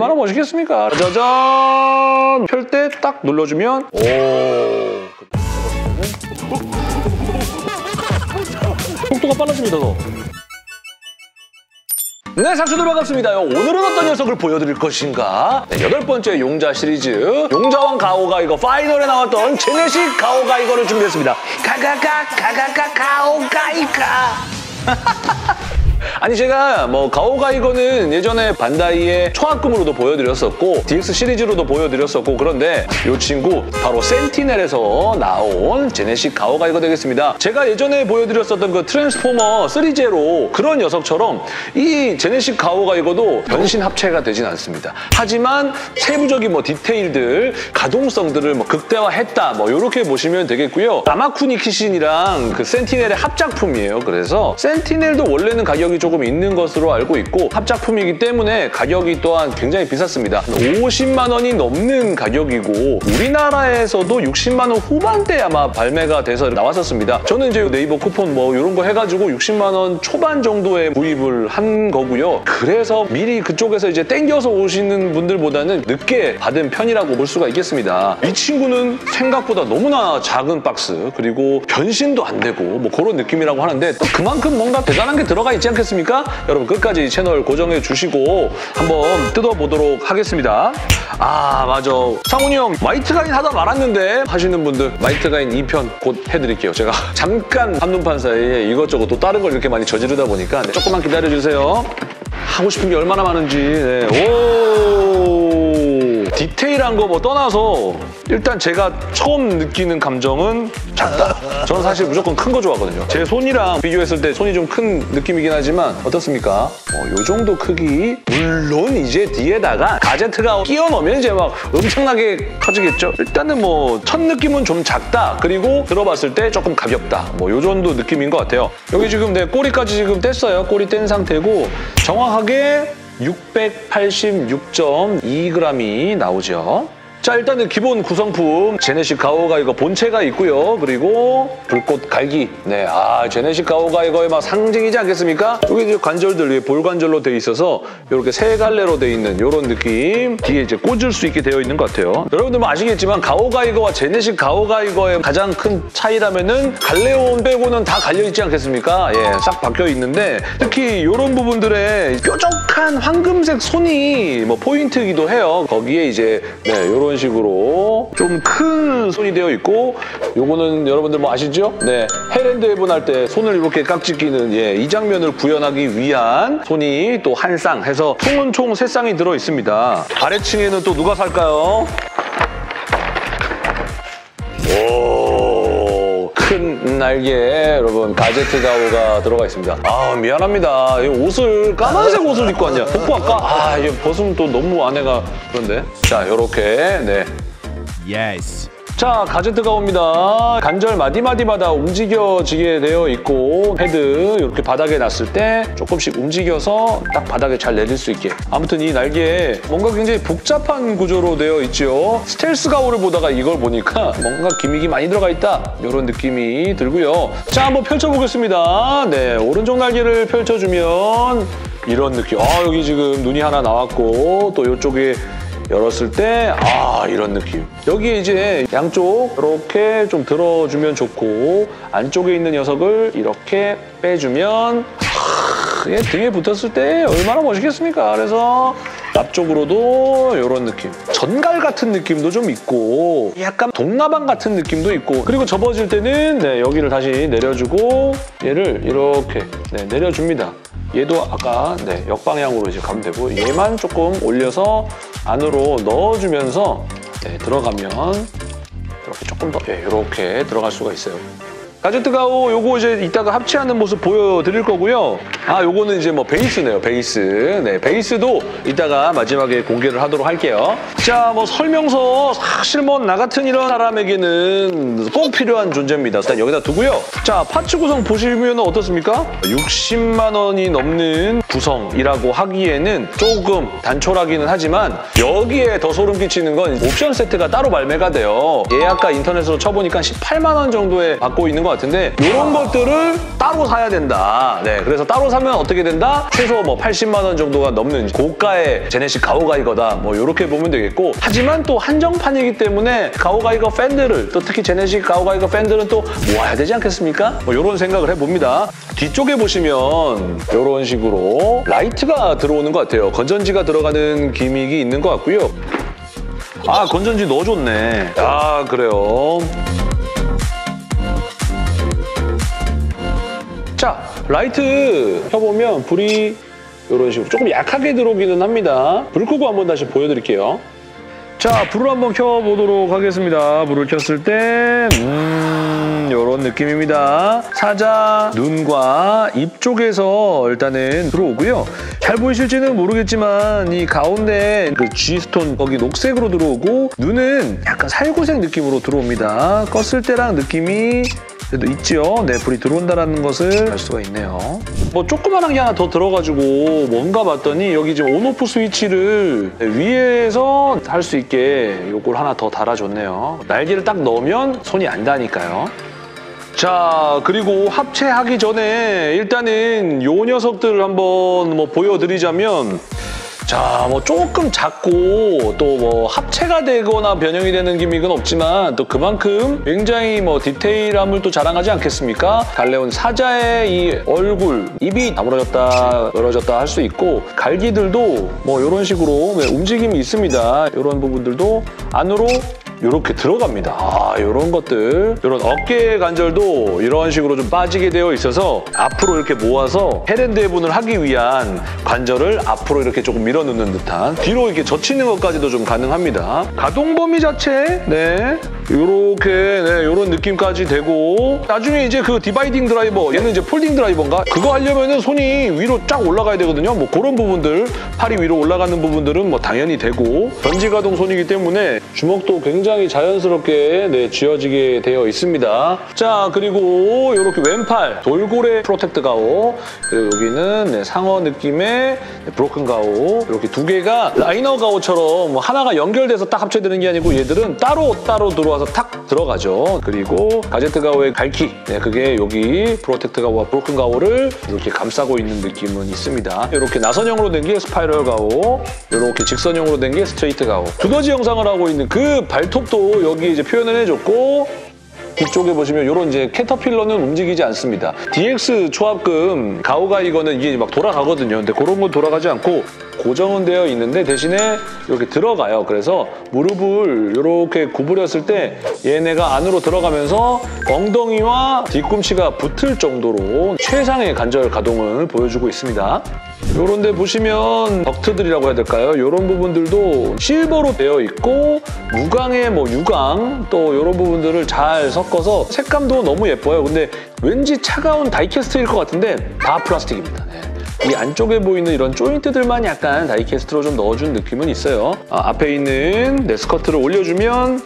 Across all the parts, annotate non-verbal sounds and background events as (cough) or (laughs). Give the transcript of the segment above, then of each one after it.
얼마나 멋있겠습니까? 짜잔! 펼 때 딱 눌러주면 오... 속도가 빨라집니다, 더. 네, 상추들 반갑습니다. 오늘은 어떤 녀석을 보여드릴 것인가? 네, 여덟 번째 용자 시리즈 용자왕 가오가 이거 파이널에 나왔던 제네식 가오가 이거를 준비했습니다. 가가가 가가가 가오가 이가 (laughs) 아니 제가 뭐 가오가이거는 예전에 반다이의 초합금으로도 보여드렸었고 DX 시리즈로도 보여드렸었고 그런데 이 친구 바로 센티넬에서 나온 제네식 가오가이거 되겠습니다. 제가 예전에 보여드렸었던 그 트랜스포머 3제로 그런 녀석처럼 이 제네식 가오가이거도 변신 합체가 되진 않습니다. 하지만 세부적인 뭐 디테일들, 가동성들을 뭐 극대화했다 뭐 이렇게 보시면 되겠고요. 아마쿠니 키신이랑 그 센티넬의 합작품이에요. 그래서 센티넬도 원래는 가격이 조금 있는 것으로 알고 있고 합작품이기 때문에 가격이 또한 굉장히 비쌌습니다. 50만 원이 넘는 가격이고 우리나라에서도 60만 원 후반대 아마 발매가 돼서 나왔었습니다. 저는 이제 네이버 쿠폰 뭐 이런 거 해가지고 60만 원 초반 정도에 구입을 한 거고요. 그래서 미리 그쪽에서 이제 땡겨서 오시는 분들보다는 늦게 받은 편이라고 볼 수가 있겠습니다. 이 친구는 생각보다 너무나 작은 박스 그리고 변신도 안 되고 뭐 그런 느낌이라고 하는데 또 그만큼 뭔가 대단한 게 들어가 있지 않겠습니까? 여러분 끝까지 채널 고정해 주시고 한번 뜯어보도록 하겠습니다. 아 맞아. 상훈이 형 마이트 가인 하다 말았는데 하시는 분들 마이트 가인 2편 곧 해드릴게요. 제가 (laughs) 잠깐 한눈판 사이에 이것저것 또 다른 걸 이렇게 많이 저지르다 보니까 네, 조금만 기다려주세요. 하고 싶은 게 얼마나 많은지. 네. 오 디테일한 거 뭐 떠나서 일단 제가 처음 느끼는 감정은 작다. 저는 사실 무조건 큰 거 좋아하거든요. 제 손이랑 비교했을 때 손이 좀 큰 느낌이긴 하지만 어떻습니까? 뭐 요 정도 크기 물론 이제 뒤에다가 가제트가 끼워 넣으면 이제 막 엄청나게 커지겠죠. 일단은 뭐 첫 느낌은 좀 작다. 그리고 들어봤을 때 조금 가볍다. 뭐 요 정도 느낌인 것 같아요. 여기 지금 내 꼬리까지 지금 뗐어요. 꼬리 뗀 상태고 정확하게 686.2g이 나오죠. 자 일단은 기본 구성품 제네식 가오가 이거 본체가 있고요. 그리고 불꽃 갈기. 네, 아 제네식 가오가 이거의 막 상징이지 않겠습니까? 여기 이제 관절들 위에 볼 관절로 돼 있어서 이렇게 세 갈래로 돼 있는 이런 느낌. 뒤에 이제 꽂을 수 있게 되어 있는 것 같아요. 여러분들 뭐 아시겠지만 가오가 이거와 제네식 가오가 이거의 가장 큰 차이라면은 갈레온 빼고는 다 갈려 있지 않겠습니까? 예, 싹 박혀 있는데 특히 이런 부분들에 뾰족한 황금색 손이 뭐 포인트이기도 해요. 거기에 이제 네, 이런 이런 식으로 좀 큰 손이 되어 있고 요거는 여러분들 뭐 아시죠? 네, Hell and Heaven 할때 손을 이렇게 깍지 끼는 예, 이 장면을 구현하기 위한 손이 또 한 쌍 해서 총은 총 세 쌍이 들어 있습니다. 아래층에는 또 누가 살까요? 오, 큰 날개에 여러분 가제트 가오가 들어가 있습니다. 아 미안합니다. 이 옷을 까만색 옷을 입고 왔냐? 벗고 할까? 아 이게 벗으면 또 너무 안에가 그런데. 자 요렇게 네. Yes. 자, 가제트가 옵니다. 관절 마디마디마다 움직여지게 되어 있고 헤드 이렇게 바닥에 놨을 때 조금씩 움직여서 딱 바닥에 잘 내릴 수 있게. 아무튼 이 날개에 뭔가 굉장히 복잡한 구조로 되어 있죠. 스텔스 가오를 보다가 이걸 보니까 뭔가 gimmick이 많이 들어가 있다. 이런 느낌이 들고요. 자, 한번 펼쳐보겠습니다. 네, 오른쪽 날개를 펼쳐주면 이런 느낌. 아, 여기 지금 눈이 하나 나왔고 또 이쪽에 열었을 때 아 이런 느낌. 여기에 이제 양쪽 이렇게 좀 들어주면 좋고 안쪽에 있는 녀석을 이렇게 빼주면 하, 얘 등에 붙었을 때 얼마나 멋있겠습니까? 그래서 앞쪽으로도 이런 느낌. 전갈 같은 느낌도 좀 있고 약간 동나방 같은 느낌도 있고 그리고 접어질 때는 네, 여기를 다시 내려주고 얘를 이렇게 네, 내려줍니다 얘도 아까 네, 역방향으로 이제 가면 되고 얘만 조금 올려서 안으로 넣어주면서 네, 들어가면 이렇게 조금 더 네, 이렇게 들어갈 수가 있어요. 가제트 가오 요거 이제 이따가 합체하는 모습 보여드릴 거고요. 아 요거는 이제 뭐 베이스네요 베이스. 네 베이스도 이따가 마지막에 공개를 하도록 할게요. 자 뭐 설명서 사실 뭐 나 같은 이런 사람에게는 꼭 필요한 존재입니다. 일단 여기다 두고요. 자 파츠 구성 보시면 어떻습니까? 60만 원이 넘는 구성이라고 하기에는 조금 단촐하기는 하지만 여기에 더 소름 끼치는 건 옵션 세트가 따로 발매가 돼요. 예약가 인터넷으로 쳐보니까 18만 원 정도에 받고 있는 것 같은데 이런 것들을 따로 사야 된다. 네, 그래서 따로 사면 어떻게 된다? 최소 뭐 80만 원 정도가 넘는 고가의 제네식 가오가이거다. 뭐 이렇게 보면 되겠고 하지만 또 한정판이기 때문에 가오가이거 팬들을 또 특히 제네식 가오가이거 팬들은 또 모아야 되지 않겠습니까? 뭐 이런 생각을 해봅니다. 뒤쪽에 보시면 이런 식으로 라이트가 들어오는 것 같아요. 건전지가 들어가는 gimmick이 있는 것 같고요. 아 건전지 넣어줬네. 아 그래요. 라이트 켜보면 불이 이런 식으로 조금 약하게 들어오기는 합니다. 불 끄고 한번 다시 보여드릴게요. 자, 불을 한번 켜보도록 하겠습니다. 불을 켰을 때, 음, 이런 느낌입니다. 사자, 눈과 입 쪽에서 일단은 들어오고요. 잘 보이실지는 모르겠지만 이 가운데 그 G스톤 거기 녹색으로 들어오고 눈은 약간 살구색 느낌으로 들어옵니다. 껐을 때랑 느낌이 그래도 있죠. 네, 불이 들어온다는 것을 알 수가 있네요. 뭐 조그만한 게 하나 더 들어가지고 뭔가 봤더니 여기 지금 온오프 스위치를 위에서 할 수 있게 이걸 하나 더 달아줬네요. 날개를 딱 넣으면 손이 안 닿으니까요. 자, 그리고 합체하기 전에 일단은 요 녀석들을 한번 뭐 보여드리자면 자, 뭐 조금 작고 또 뭐 합체가 되거나 변형이 되는 기믹은 없지만 또 그만큼 굉장히 뭐 디테일함을 또 자랑하지 않겠습니까? 달래온 사자의 이 얼굴, 입이 다물어졌다, 열어졌다 할 수 있고 갈기들도 뭐 이런 식으로 네, 움직임이 있습니다. 이런 부분들도 안으로 이렇게 들어갑니다. 아, 이런 것들. 이런 어깨 관절도 이런 식으로 좀 빠지게 되어 있어서 앞으로 이렇게 모아서 헤랜드 해분을 하기 위한 관절을 앞으로 이렇게 조금 밀어넣는 듯한 뒤로 이렇게 젖히는 것까지도 좀 가능합니다. 가동 범위 자체, 네. 이렇게, 네, 이런 느낌까지 되고 나중에 이제 그 Dividing Driver, 얘는 이제 Bolting Driver인가? 그거 하려면 은 손이 위로 쫙 올라가야 되거든요. 뭐 그런 부분들, 팔이 위로 올라가는 부분들은 뭐 당연히 되고 전지 가동 손이기 때문에 주먹도 굉장히 자연스럽게 네, 쥐어지게 되어 있습니다. 자, 그리고 이렇게 왼팔 돌고래 프로텍트 가오 그리고 여기는 네, 상어 느낌의 브로큰 가오 이렇게 두 개가 라이너 가오처럼 뭐 하나가 연결돼서 딱 합체되는 게 아니고 얘들은 따로 따로 들어와서 탁 들어가죠. 그리고 가제트 가오의 갈기 네, 그게 여기 프로텍트 가오와 브로큰 가오를 이렇게 감싸고 있는 느낌은 있습니다. 이렇게 나선형으로 된 게 스파이럴 가오 이렇게 직선형으로 된 게 스트레이트 가오 두더지 형상을 하고 있는 그 발톱 톱도 여기 이제 표현을 해줬고 뒤쪽에 보시면 이런 이제 캐터필러는 움직이지 않습니다. DX 초합금 가오가 이거는 이게 막 돌아가거든요. 근데 그런 건 돌아가지 않고 고정은 되어 있는데 대신에 이렇게 들어가요. 그래서 무릎을 이렇게 구부렸을 때 얘네가 안으로 들어가면서 엉덩이와 뒤꿈치가 붙을 정도로 최상의 관절 가동을 보여주고 있습니다. 이런 데 보시면 덕트들이라고 해야 될까요? 이런 부분들도 실버로 되어 있고 무광의 뭐 유광 또 이런 부분들을 잘 섞어서 색감도 너무 예뻐요. 근데 왠지 차가운 die-cast일 것 같은데 다 플라스틱입니다. 네. 이 안쪽에 보이는 이런 조인트들만 약간 die-cast로 좀 넣어준 느낌은 있어요. 아, 앞에 있는 네, 스커트를 올려주면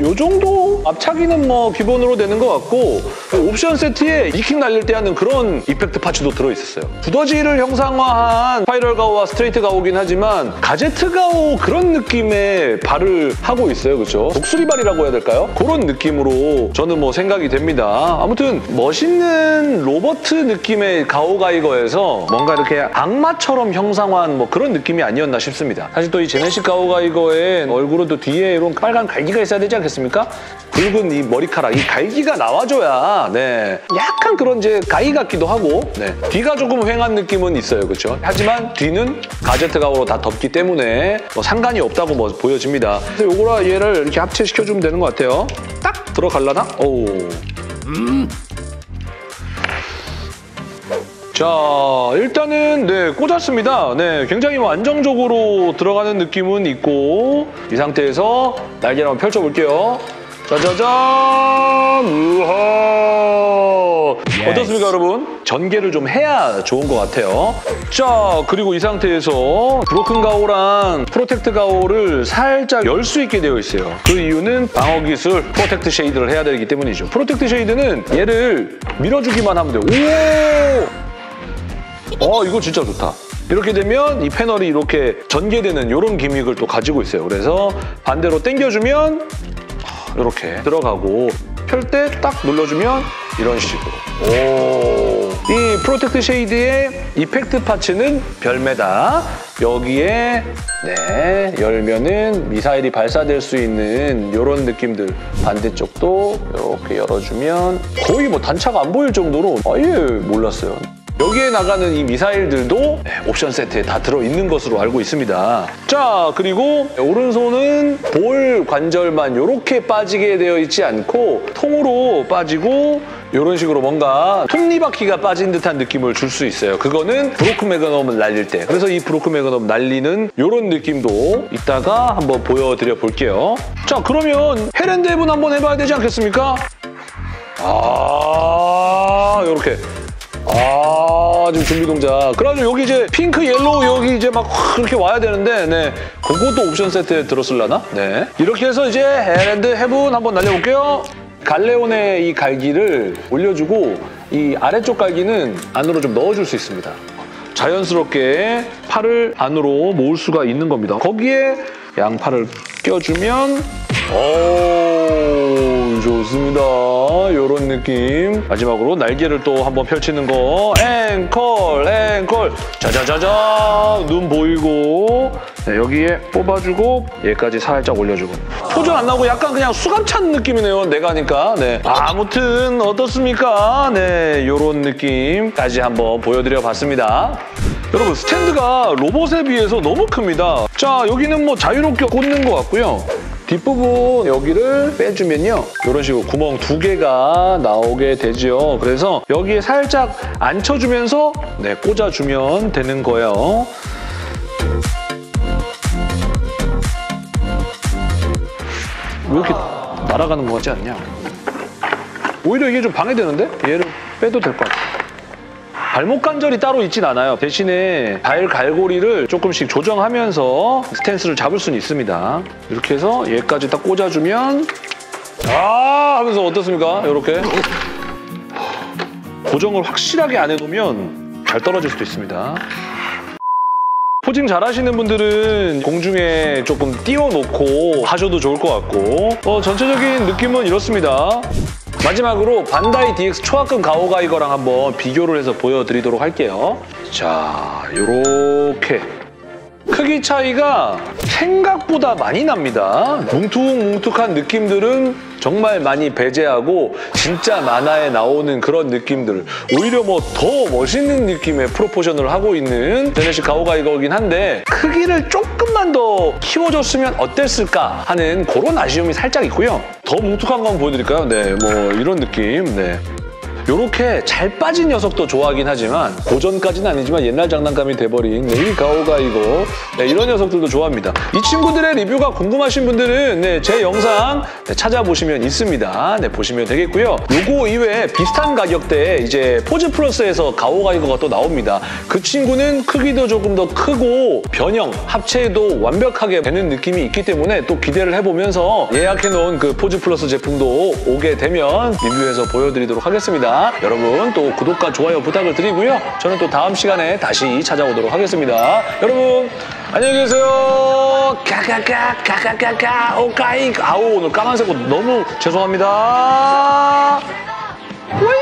요 정도 앞차기는 뭐 기본으로 되는 것 같고 옵션 세트에 이킹 날릴 때 하는 그런 effect parts도 들어있었어요. 두더지를 형상화한 스파이럴 가오와 스트레이트 가오긴 하지만 가제트 가오 그런 느낌의 발을 하고 있어요. 그렇죠? 독수리 발이라고 해야 될까요? 그런 느낌으로 저는 뭐 생각이 됩니다. 아무튼 멋있는 로봇 느낌의 가오가이거에서 뭔가 이렇게 악마처럼 형상화한 뭐 그런 느낌이 아니었나 싶습니다. 사실 또 이 제네식 가오가이거의 얼굴은 또 뒤에 이런 빨간 갈기가 있어야 되지 않겠습니까? 않겠습니까? 붉은 이 머리카락, 이 갈기가 나와줘야 네 약간 그런 이제 가위 같기도 하고 네 뒤가 조금 휑한 느낌은 있어요, 그렇죠? 하지만 뒤는 가제트 가오로 다 덮기 때문에 뭐 상관이 없다고 뭐 보여집니다. 그래서 요거랑 얘를 이렇게 합체시켜주면 되는 것 같아요. 딱 들어갈라나? 오. 음. 자, 일단은 네 꽂았습니다. 네, 굉장히 뭐 안정적으로 들어가는 느낌은 있고 이 상태에서 날개를 한번 펼쳐볼게요. 짜자잔! 우하! 어떻습니까, 여러분? 전개를 좀 해야 좋은 것 같아요. 자, 그리고 이 상태에서 브로큰 가오랑 프로텍트 가오를 살짝 열 수 있게 되어 있어요. 그 이유는 방어 기술 Protect Shade를 해야 되기 때문이죠. Protect Shade는 얘를 밀어주기만 하면 돼요. 오! 어 이거 진짜 좋다. 이렇게 되면 이 패널이 이렇게 전개되는 이런 gimmick을 또 가지고 있어요. 그래서 반대로 당겨주면 이렇게 들어가고 펼 때 딱 눌러주면 이런 식으로. 오. 이 Protect Shade의 effect parts는 별매다. 여기에 네 열면은 미사일이 발사될 수 있는 이런 느낌들 반대쪽도 이렇게 열어주면 거의 뭐 단차가 안 보일 정도로 아예 몰랐어요. 여기에 나가는 이 미사일들도 네, 옵션 세트에 다 들어있는 것으로 알고 있습니다. 자, 그리고 오른손은 볼 관절만 이렇게 빠지게 되어 있지 않고 통으로 빠지고 이런 식으로 뭔가 톱니바퀴가 빠진 듯한 느낌을 줄 수 있어요. 그거는 Broken Magnum을 날릴 때. 그래서 이 Broken Magnum 날리는 이런 느낌도 이따가 한번 보여드려 볼게요. 자, 그러면 Hell and Heaven 한번 해봐야 되지 않겠습니까? 아, 이렇게. 아, 지금 준비 동작. 그래가지고 여기 이제 핑크, yellow 여기 이제 막 그렇게 와야 되는데, 네. 그것도 옵션 세트에 들었을라나? 네. 이렇게 해서 이제 Hell and Heaven 한번 날려볼게요. 갈레온의 이 갈기를 올려주고, 이 아래쪽 갈기는 안으로 좀 넣어줄 수 있습니다. 자연스럽게 팔을 안으로 모을 수가 있는 겁니다. 거기에 양팔을 껴주면 오 좋습니다. 이런 느낌. 마지막으로 날개를 또 한번 펼치는 거. 앵콜, 앵콜. 자자자자. 눈 보이고. 네, 여기에 뽑아주고 얘까지 살짝 올려주고. 포즈 안 나오고 약간 그냥 수감 찬 느낌이네요. 내가 하니까. 네. 아무튼 어떻습니까? 네, 이런 느낌까지 한번 보여드려 봤습니다. 여러분 스탠드가 로봇에 비해서 너무 큽니다. 자 여기는 뭐 자유롭게 꽂는 것 같고요. 뒷부분 여기를 빼주면요. 이런 식으로 구멍 두 개가 나오게 되죠. 그래서 여기에 살짝 앉혀주면서 네, 꽂아주면 되는 거예요. 왜 이렇게 날아가는 것 같지 않냐? 오히려 이게 좀 방해되는데? 얘를 빼도 될 것 같아. 발목 관절이 따로 있진 않아요. 대신에 발 갈고리를 조금씩 조정하면서 스탠스를 잡을 수는 있습니다. 이렇게 해서 얘까지 딱 꽂아주면 아 하면서 어떻습니까? 이렇게 고정을 확실하게 안 해놓으면 잘 떨어질 수도 있습니다. 포징 잘 하시는 분들은 공중에 조금 띄워놓고 하셔도 좋을 것 같고 어, 전체적인 느낌은 이렇습니다. 마지막으로 반다이 DX 초합금 가오가이거랑 한번 비교를 해서 보여드리도록 할게요. 자, 요렇게 크기 차이가 생각보다 많이 납니다. 뭉툭뭉툭한 느낌들은 정말 많이 배제하고 진짜 만화에 나오는 그런 느낌들 오히려 뭐 더 멋있는 느낌의 프로포션을 하고 있는 제네시 가오가이거긴 한데 크기를 조금 만 더 키워줬으면 어땠을까 하는 그런 아쉬움이 살짝 있고요. 더 뭉툭한 거 한번 보여드릴까요? 네, 뭐 이런 느낌. 네. 요렇게 잘 빠진 녀석도 좋아하긴 하지만 고전까지는 아니지만 옛날 장난감이 돼버린 네, 이 가오가이거 네, 이런 녀석들도 좋아합니다. 이 친구들의 리뷰가 궁금하신 분들은 네, 제 영상 네, 찾아보시면 있습니다. 네, 보시면 되겠고요. 요거 이외에 비슷한 가격대에 이제 포즈 플러스에서 가오가이거가 또 나옵니다. 그 친구는 크기도 조금 더 크고 변형, 합체도 완벽하게 되는 느낌이 있기 때문에 또 기대를 해보면서 예약해놓은 그 포즈 플러스 제품도 오게 되면 리뷰해서 보여드리도록 하겠습니다. 여러분 또 구독과 좋아요 부탁을 드리고요. 저는 또 다음 시간에 다시 찾아오도록 하겠습니다. 여러분 안녕히 계세요. 가가가가 오까이 아우 오늘 까만색 옷 너무 죄송합니다. 왜